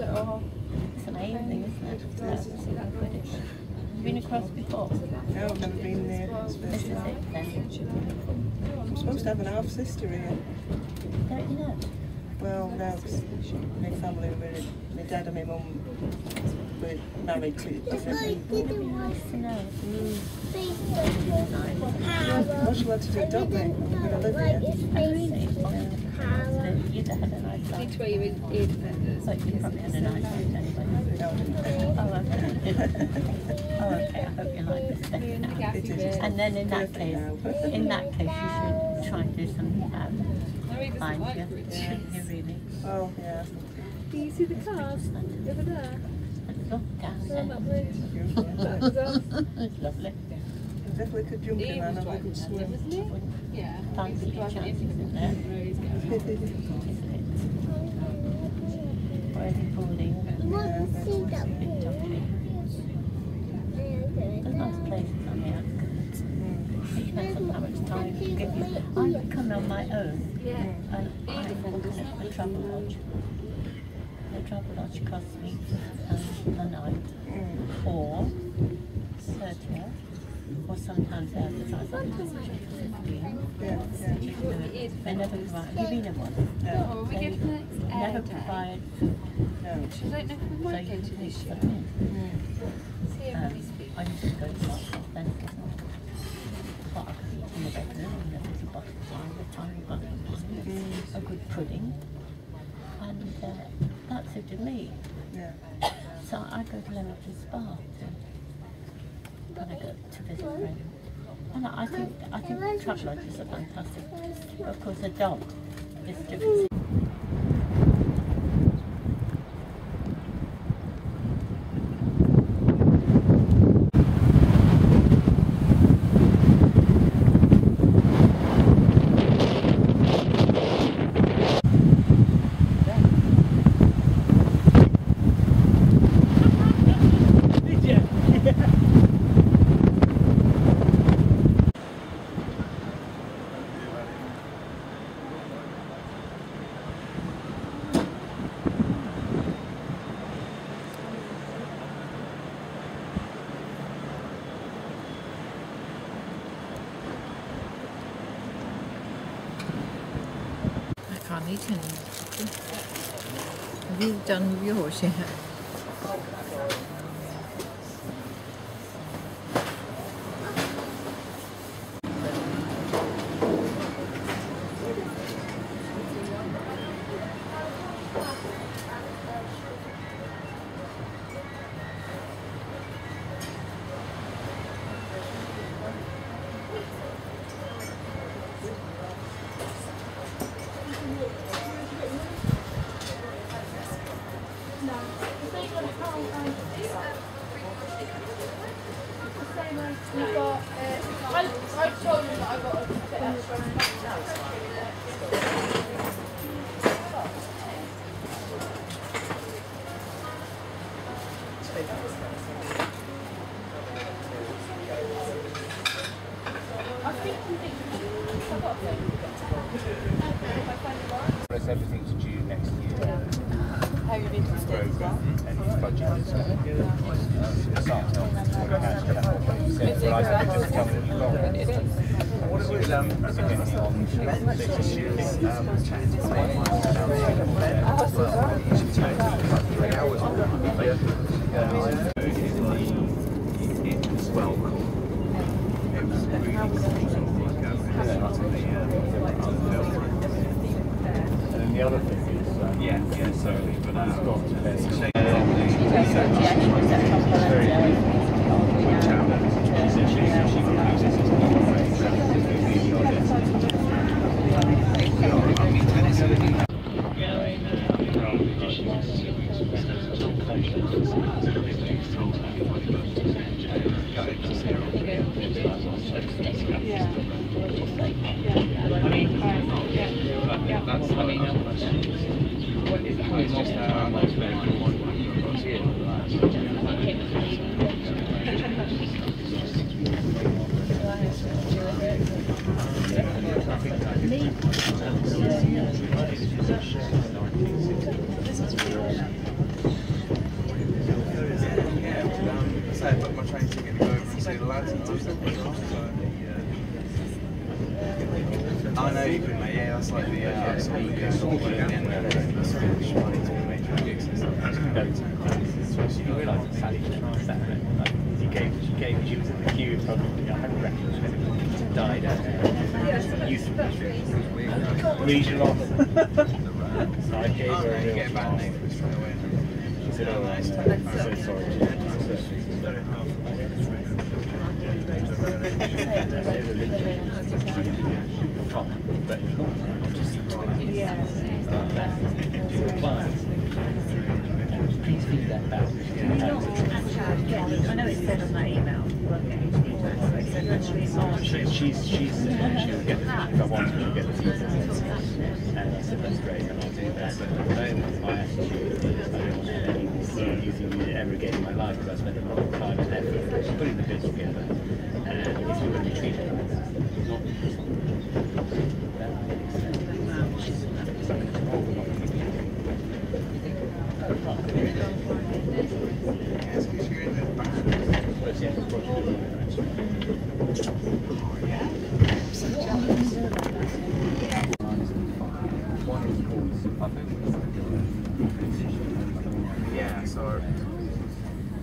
There's a space shuttle. It's amazing, isn't it? It's absolutely British. Have been across before? No, I've never been there. This is it then. I'm supposed to have an half sister here. Don't you know? Well, no, my family were, my dad and my mum were married to different people. didn't want Nice to know. space power. What she wanted to adopt me, I didn't I'm gonna live here. it's space power. You'd have had a nice Need life. to wear your ear defenders. So you probably had a nice anyway. I didn't. Oh, okay. Oh, okay. I hope your life is better You're in the now. gaffy It is. bit. And then in that case, in that case, you should try and do some um, No, he doesn't you, fruit. shouldn't you really? Oh, yeah. Do you see the cars over there? Look down on that there. bridge. Beautiful. That was us. It's lovely. Definitely could jump in and was have a good swim. Yeah. Fancy He's your chances, into there? Road, he's going. Isn't it? Or is it falling? You want to see that Bit pool? dodgy. There's nice places on the outskirts. It depends on how much time you give you. I come on my own Yeah. and I the travel lodge. The travel costs me um, a night or 30 or sometimes they advertise on the for 15. Yeah, never provide, have you been in one? Air never provide, No. So you to this year. I used to go to of then in the bedroom a tiny a good pudding, and uh, that suited me. Yeah. So I go to Leamington Spa to, I go to visit. And I think I think travel lodges are fantastic. Of course, a dog is different. I can't eat any. Have you done yours yet? Whereas everything's due next year. How you been to and his budget is going to be uh, start to what it has to happen. But he said, well, I said, just tell me what you've got. What it was, um, depending on the issues, um, it's welcome. It was really and then the other thing is, uh, yeah, yeah, so but uh, it's got to there's a very I know you can, mate. Yeah, that's like the uh, the of it. That's sort of money to make gigs and stuff. He gave, she gave, she was in the queue probably, I haven't it died out. Youth regional So I gave her a real bad name straight away. She said, oh, I'm so sorry. Feed that back. I know it said on that email, get his details, it said actually it's on. She, she's, she's, she'll get the, if I want to, she'll get the details. And I said, that's great, and I'll do that. But at the moment, my attitude is I don't want any see using music ever again in my life because I spent a lot of time and effort putting the bits together. And if you're going to be treated like that, not that makes sense. She's oh, we're not keeping it. Yeah, it's because you're in the back. But yeah, it's project. Yeah, so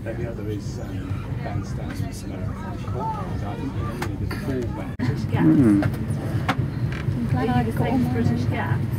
Then the other is um, bandstands with some cork. So I think you know, the full band. British Gas. Are you the same British Gas?